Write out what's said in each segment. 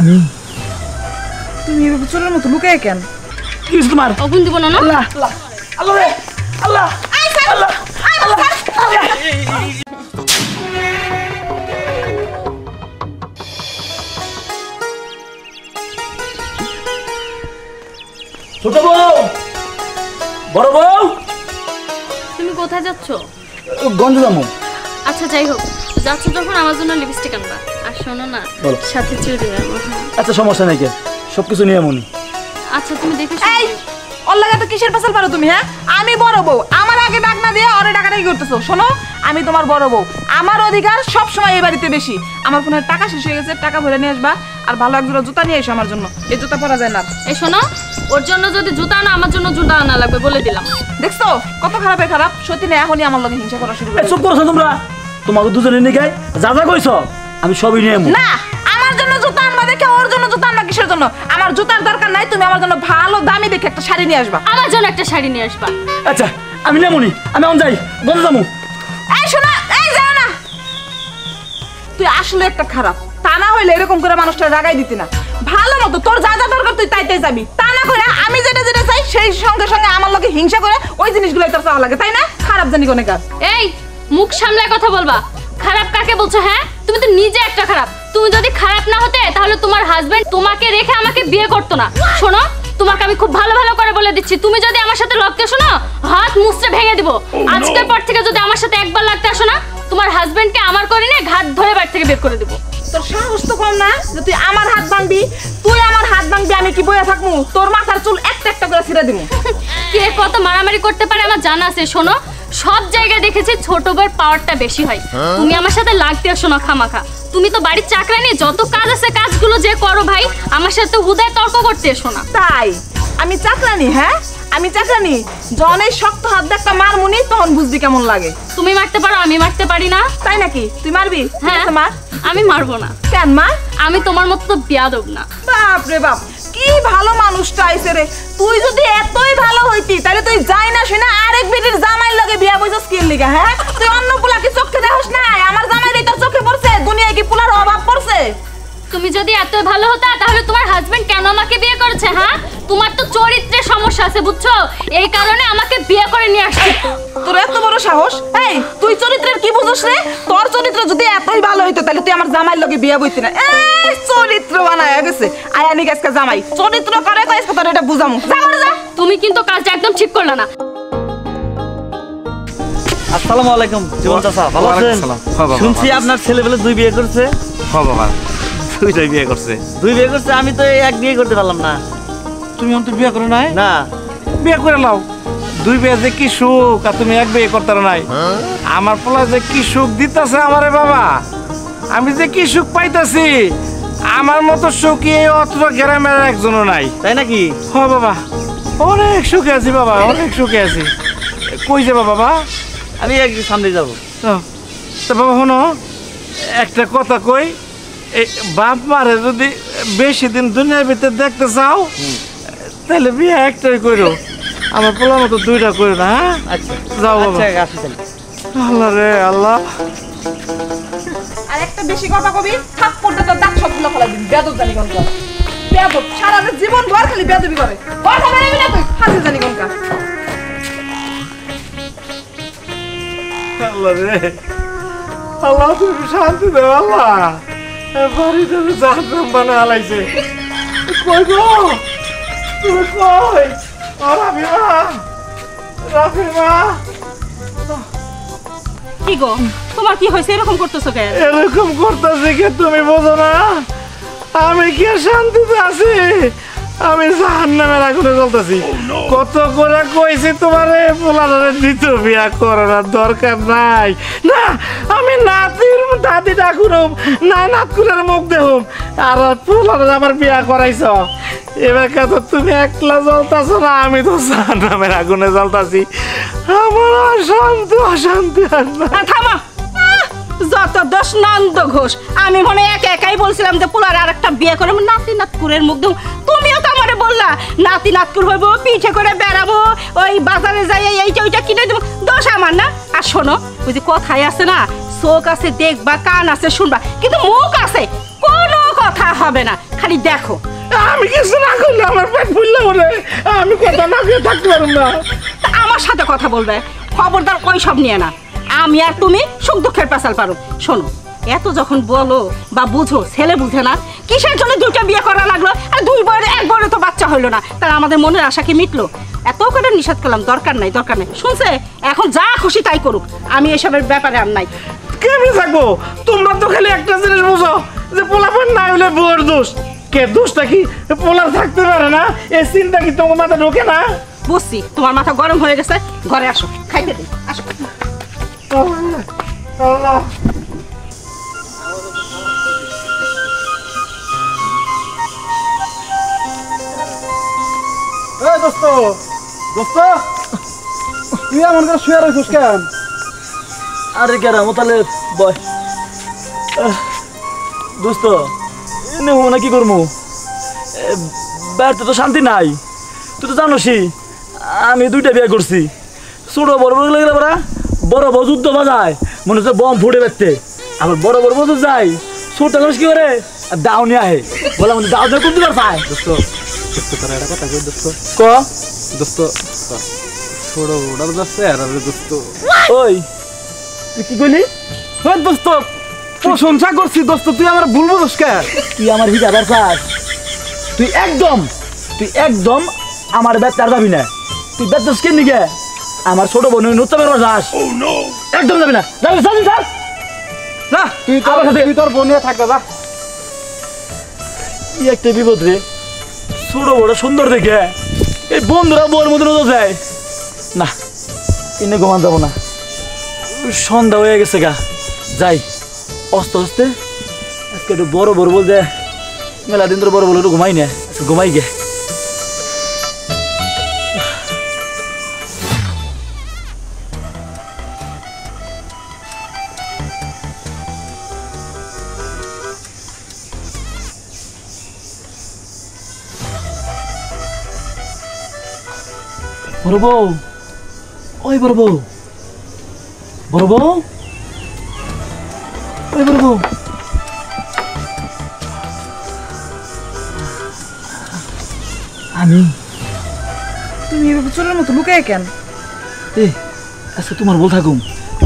আমি। তুমি এভাবে চোরের মতো লুকায় কেন? কি হয়েছে তোমার? অগুন দিব না না? আল্লাহ। আল্লাহ। আল্লাহ রে আল্লাহ। আল্লাহ। আল্লাহ। ছোট বউ বড় বউ। তুমি কোথায় যাচ্ছ? গঞ্জ আচ্ছা যাই হোক। যাচ্ছ যখন আমার জন্য লিপস্টিক আনবা। শোনো না বলো। সাথে চুড়ি আনব হ্যাঁ। আচ্ছা সমস্যা নাই কে। সব নিয়ে মনি। আচ্ছা তুমি দেখে এই শুনে- তো কিসের পেছাল পারো তুমি হ্যাঁ? আমি বড় বউ আমার আগে ডাক না দিয়ে অরে ডাকাটাই করতেছো। শোনো আমি তোমার বড় বউ আমার অধিকার সব সময় এই বাড়িতে বেশি। আমার ফোনের টাকা শেষ হয়ে গেছে টাকা ভরে নিয়ে আসবা আর ভালো এক জোড়া জুতা নিয়ে এসো আমার জন্য। এই জুতা পরা যায় না। এই শোনো ওর জন্য যদি জুতা না আমার জন্য জুতা আনা লাগবে বলে দিলাম। দেখছ? কত খারাপের খারাপ সত্যি না এখনই আমার লগে হিংসা করা শুরু এই করে চুপ করছ তোমরা। তোমাকে দুজনে নিয়ে যা যা কইছ আমি সবই নিয়ে না আমার জন্য জুতা আনবা দেখে ওর জন্য জুতা আনবা কিসের জন্য? আমার জুতার দরকার নাই তুমি আমার জন্য ভালো দামি দেখে একটা শাড়ি নিয়ে আসবা। আমার জন্য একটা শাড়ি নিয়ে আসবা। আচ্ছা আমি নিয়ে মনি আমি এখন যাই গঞ্জ জামু এই শোনা এই যাও না। তুই আসলে একটা খারাপ তা না হইলে এরকম করে মানুষটা রাগাই দিতি না। ভালো মতো তোর যা যা দরকার তুই তাই তাই যাবি। তা না করে আমি যেটা যেটা চাই সেই সঙ্গে সঙ্গে আমার লোকে হিংসা করে ওই জিনিসগুলো তোর চাওয়া লাগে তাই না? খারাপ জানি কোনে কার। এই মুখ সামলায় কথা বলবা। খারাপ কাকে বলছো হ্যাঁ? তুমি তো নিজে একটা খারাপ। তুমি যদি খারাপ না হতে তাহলে তোমার হাজবেন্ড তোমাকে রেখে আমাকে বিয়ে করতো না। শোনো তোমাকে আমি খুব ভালো ভালো করে বলে দিচ্ছি। তুমি যদি আমার সাথে লাগতে আসো না হাত মুছতে ভেঙে দিব। আজকের পর থেকে যদি আমার সাথে একবার লাগতে আসো না তোমার হাজবেন্ডকে আমার করে নিয়ে ঘাট ধরে বাড়ি থেকে বের করে দিব। তোর সাহস তো কম না যে তুই আমার হাত ভাঙবি তুই আমার হাত ভাঙবি আমি কি বইয়া থাকব তোর মাথার চুল একটা একটা করে ছিঁড়ে দিব কে কত মারামারি করতে পারে আমার জানা আছে শোনো। সব জায়গায় দেখেছি ছোট বউয়ের পাওয়ারটা বেশি হয়। তুমি আমার সাথে লাগতে আসো না খামাখা। তুমি তো বাড়ির চাকরা নিয়ে যত কাজ আছে কাজগুলো যে করো ভাই আমার সাথে হুদায় তর্ক করতে এসো না। তাই? আমি চাকরা নি হ্যাঁ? আমি চাকরানি জনের শক্ত হাত একটা মার মুনি তখন বুঝবি কেমন লাগে। তুমি মারতে পারো আমি মারতে পারি না। তাই নাকি? তুই মারবি? হ্যাঁ মার। আমি মারবো না। কেন মার? আমি তোমার মতো তো বিয়াদব না। বাপ রে বাপ কি ভালো মানুষটা আইছে রে। তুই যদি এতই ভালো হইতি তাহলে তুই যাই না শুনে আরেক বেটির জামাই লাগে বিয়া বইছস কি লিগা হ্যাঁ? তুই অন্য পোলা কি চোখে দেখোস না? আমার জামাই রে তোর চোখে পড়ছে দুনিয়ায় কি পোলার অভাব পড়ছে? তুমি যদি এত ভালো হতা তাহলে তোমার হাজবেন্ড কেন আমাকে বিয়ে করেছে হ্যাঁ? তোমার তো চরিত্রের সমস্যা আছে বুঝছ? এই কারণে আমাকে বিয়ে করে নিয়ে আসছে। তোর এত বড় সাহস? এই তুই চরিত্রের কি বুঝছ রে? তোর চরিত্র যদি এতই ভালো হইতো তাহলে তুই আমার জামাইয়ের লগে বিয়া বইতি না। এই চরিত্র বানায় গেছে। আয়ানি গাছকা জামাই। চরিত্র করে কইস তোর এটা বুঝামু। যা যা। তুমি কিন্তু কাজটা একদম ঠিক করলে না। আসসালামু আলাইকুম জীবন চাচা ভালো আছেন। হ্যাঁ বাবা, শুনছি আপনার ছেলেবেলে দুই বিয়ে করছে। হ বাবা। দুইটাই বিয়ে করছে। দুই বিয়ে করছে আমি তো এক বিয়ে করতে পারলাম না। তুমি অন্তত বিয়ে করো নাই? না। বিয়ে করে লাও দুই বিয়ে যে কি সুখ আর তুমি এক বিয়ে করতে নাই। আমার পোলা যে কি সুখ দিতেছে আমারে বাবা। আমি যে কি সুখ পাইতাছি আমার মতো সুখী এই অত গ্রামের একজনও নাই। তাই নাকি? হ বাবা অনেক সুখে আছি বাবা অনেক সুখে আছি। কই যাবা বাবা? আমি এক সামনে যাব। তো বাবা শোনো একটা কথা কই এই বাপ মারে যদি বেশি দিন দুনিয়ার ভিতরে দেখতে চাও তাহলে বিয়ে একটাই করো আমার পোলা মতো দুইটা করো না হ্যাঁ? আচ্ছা। যাও বাবা। আচ্ছা আসি তাহলে। আল্লাহ রে আল্লাহ। আর একটা বেশি কথা কবি থাপ পড়তে তোর দাঁত সবগুলো ফেলা দিবি বেদব জানি কোন বেদব সারা জীবন ভর খালি বেদবি করে। কথা বেরোবি না তুই হাসি জানি কোনকা আল্লাহ রে। আল্লাহ তুমি শান্তি দে আল্লাহ। এ বাড়িটা তো জাহান্নাম বানা হালাইছে কই গো? কি গো, তোমার কি হয়েছে? এরকম করতেছো কেন? এরকম করতেছি কি তুমি বোঝো না? আমি কি শান্তিতে আছি? আমি জাহান নামের আগুনে জ্বলতেছি। কত করে কইছি তোমারে পোলারে দ্বিতীয় বিয়া করার দরকার নাই। না আমি নাতির দাদি ডাকুরম না নাতকুরের মুখ দেহুম আর পোলারে আমার বিয়া করাইছ। এবার তো তুমি একলা জ্বলতাছো না আমি তো জাহান নামের আগুনে জ্বলতাছি। আমার অশান্তি অশান্তি আর না থামা। যত দোষ নন্দ ঘোষ। আমি মনে একা একাই বলছিলাম যে পোলার আর একটা বিয়ে করে নাতি নাতকুরের মুখ দেবো। তুমিও তো আমারে বললা নাতি নাতকুর হইব পিঠে করে বেড়াবো ওই বাজারে যাই এইটা ওইটা কিনে দেবো। দোষ আমার না। আর শোনো ওই যে কথাই আছে না চোখ আছে দেখবা কান আছে শুনবা কিন্তু মুখ আছে কোনো কথা হবে না। খালি দেখো। আমি কিছু না করলে আমার পেট ফুললে বলে আমি কথা না খেয়ে থাকতে পারব না। আমার সাথে কথা বলবে। খবরদার ওই সব নিয়ে না। আমি আর তুমি সুখ দুঃখের পেশাল পারো। শোনো এত যখন বলো বা বুঝো ছেলে বুঝে না কিসের জন্য দুইটা বিয়ে করা লাগল? আর দুই বয়ের এক বয়ের তো বাচ্চা হইল না। তার আমাদের মনের আশা কি মিটলো? এত করে নিষেধ করলাম দরকার নাই দরকার নাই। শুনছে? এখন যা খুশি তাই করুক। আমি এসবের ব্যাপারে আর নাই। কেমনি থাকব? তোমরা তো খালি একটা জিনিস বুঝো যে পোলাপান না হলে বউর দোষ। কে দোষটা কি? পোলার থাকতে পারে না এই চিন্তা কি তোমার মাথা ঢোকে না? বুঝছি তোমার মাথা গরম হয়ে গেছে। ঘরে আসো খাইতে দিই আসো। আল্লাহ এই দোস্ত না কি তো শান্তি নাই। তুই তো জানোসই, আমি দুইটা বিয়ে করছি। ছোট বড় বড় লাগলে বড়া বড় যুদ্ধ বাজায়। মনে হচ্ছে বম ফুটে বেরতে আবার বড় বড় বড় যায়। ছোট মানুষ কি করে? আর দাও নিয়ে আহে। বলে আমাদের দাও দিয়ে করতে পারছে দোস্ত দোস্ত তোরা একটা কথা কই দোস্ত? ক? দোস্ত ছোট ওটার যাচ্ছে আর দোস্ত। ওই। তুই কি কইলি? ওই দোস্ত প্রশংসা করছি দোস্ত তুই আমার ভুল বুঝোস কে? তুই আমার হিসাব আর চাস তুই একদম তুই একদম আমার বেতার যাবি না। তুই বেতাস কেন নিকে আমার ছোট বোন নৃত্য বেরো যাস একদম যাবি না। যাবি যাবি স্যার না তুই তোর তুই তোর বোনিয়া থাকবে যা কি একটা বিপদ রে। ছোট বড় সুন্দর দেখে। এই বন্ধুরা বোর মধ্যে নজর যায় না এনে ঘুমান যাব না। সন্ধ্যা হয়ে গেছে গা। যাই অস্তে অস্তে আজকে একটু বড় বড় বলতে মেলা দিন ধরে বড় বড় একটু ঘুমাই না। ঘুমাই গে। বড় বউ। ওই বড় বউ। বড় বউ? ওই বড় বউ। আমি? তুমি এভাবে চোরের মতো লুকায় কেন? এ আজকে তোমার বল থাকুম।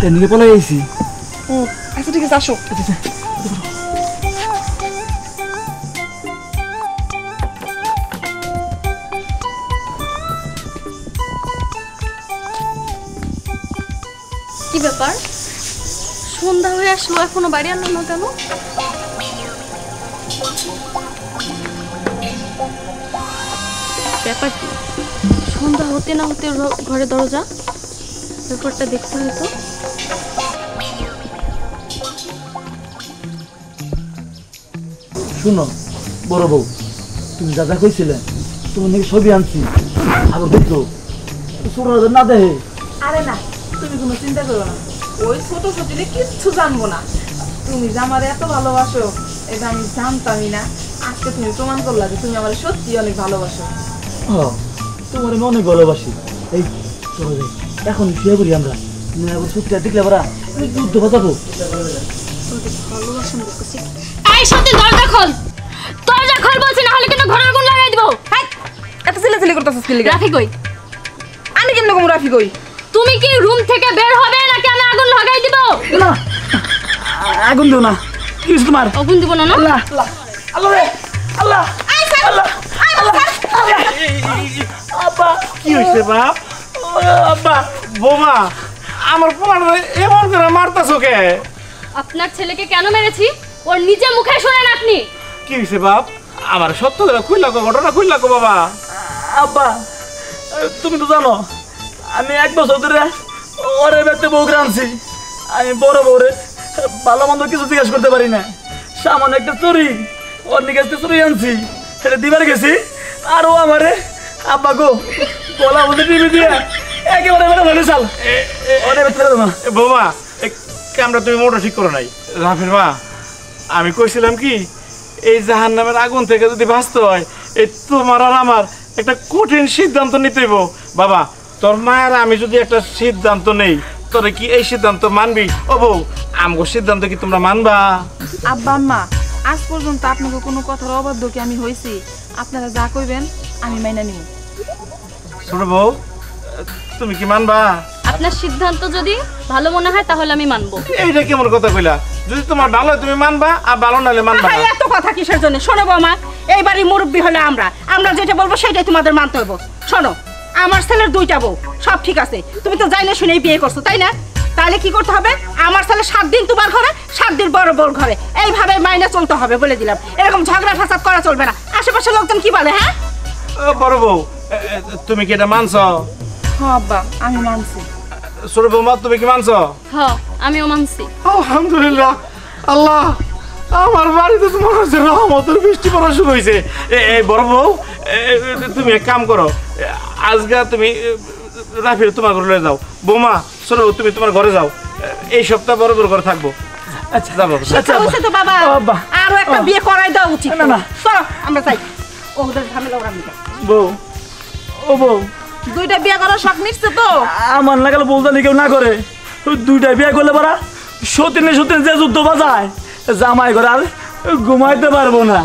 তাই নিয়ে পলাই আইছি। ও আচ্ছা ঠিক আছে আসো। কি ব্যাপার? সন্ধ্যা হয়ে আসলো এখনও বাড়ি আনলো না কেন? ব্যাপার কি? সন্ধ্যা হতে না হতে ঘরে দরজা? ব্যাপারটা দেখতে হতো শুনো বড় বউ তুমি যা যা কইছিলে তুমি নাকি ছবি আনছি। আবার দেখো ছোট না দেহে আরে না কোনো চিন্তা করো না। ওই ছোট ছোটিরে কিচ্ছু জানব না। তুমি যে আমার এত ভালোবাসো এটা আমি জানতামই না। আজকে তুমি প্রমাণ করলা যে তুমি আমার সত্যি অনেক ভালোবাসো। ও, তোমার আমি অনেক ভালোবাসি। এই এখন শুয়ে করি আমরা। সত্যি দেখলে আমরা যুদ্ধ বাজাবো। এই সত্যি দরজা খোল। দরজা খোল বলছি না হলে কিন্তু ঘরের আগুন লাগাই দিব। এত চিল্লাচিল্লি করতেছিস কি রাফি কই? আমি কেমন কম রাফি কই? তুমি কি রুম থেকে বের হবে নাকি আমি আগুন লাগাই দিব? না আগুন দিও না। হয়েছে তোমার। আগুন দিব না না? আল্লাহ আল্লাহ রে আল্লাহ আল্লাহ আব্বা কি হয়েছে বাপ? আব্বা বোমা আমার পোলার এমন করে মারতাছো কে? আপনার ছেলেকে কেন মেরেছি? ওর নিজে মুখে শোনেন আপনি। কি হয়েছে বাপ? আমার সত্য করে খুললা কো ঘটনা খুললা কো বাবা। আব্বা তুমি তো জানো আমি এক বছর ধরে ওরে ব্যক্তি বউ আনছি। আমি বড় বউরে ভালো মন্দ কিছু জিজ্ঞেস করতে পারি না। সামান্য একটা চুরি ওর নিকে চুরি আনছি। সেটা দিবার গেছি আর ও আমারে আব্বা গো বলা বলতে টিভি দিয়ে একেবারে মেরে ভালো চাল। ওরে না। এ বোমা তুমি মোটর ঠিক করো নাই। রাফির মা আমি কইছিলাম কি এই জাহান নামের আগুন থেকে যদি বাঁচতে হয় এই তোমার আর আমার একটা কঠিন সিদ্ধান্ত নিতে হইব। বাবা তোর মায়ের আমি যদি একটা সিদ্ধান্ত নেই তোরে কি এই সিদ্ধান্ত মানবি? ও বউ আমগো সিদ্ধান্ত কি তোমরা মানবা? আব্বা আম্মা আজ পর্যন্ত আপনাকে কোনো কথার অবাধ্য কি আমি হয়েছি আপনারা যা কইবেন আমি মাইনা নিব। ছোট বউ তুমি কি মানবা? আপনার সিদ্ধান্ত যদি ভালো মনে হয় তাহলে আমি মানবো। এইটা কেমন কথা কইলা? যদি তোমার ভালো হয় তুমি মানবা আর ভালো নাহলে মানবা ভাই না। এত কথা কিসের জন্য? শোনো বৌমা এইবারই মুরব্বী হলে আমরা। আমরা যেটা বলব সেটাই তোমাদের মানতে হব শোনো। আমার ছেলের দুইটা বউ। সব ঠিক আছে। তুমি তো যাই না শুনেই বিয়ে করছ তাই না? তাহলে কি করতে হবে? আমার ছেলে সাত দিন তোমার ঘরে সাত দিন বড় বড় ঘরে। এইভাবে মাইনে চলতে হবে বলে দিলাম। এরকম ঝগড়া ফাসাদ করা চলবে না। আশেপাশের লোকজন কি বলে হ্যাঁ? বড় বউ তুমি কি এটা মানছ? হ্যাঁ আব্বা আমি মানছি। ছোট বৌমা তুমি কি মানছ? হ আমিও মানছি। আলহামদুলিল্লাহ। আল্লাহ আমার বাড়িতে তো হচ্ছে রহমতের বৃষ্টি পড়া শুরু হয়েছে এই বড় বউ তুমি এক কাম করো। এ, আজকে তুমি রাফির তোমার ঘরে যাও। বৌমা ছোট তুমি তোমার ঘরে যাও। এই সপ্তাহ বড় বড় ঘরে থাকব। আচ্ছা যাব। আচ্ছা তো বাবা আরও একটা ও। বিয়ে করাই দেওয়া উচিত। না, না। চলো আমরা যাই। ওদের ঝামেলা ওরা মিটাই। বউ ও বউ। দুইটা বিয়ে করার শখ মিটছে তো। আমার লাগালে বলতে কেউ না করে। দুইটা বিয়ে করলে পারা সতীনে সতীনে যে যুদ্ধ বাজায় জামাই করে আর ঘুমাইতে পারব না।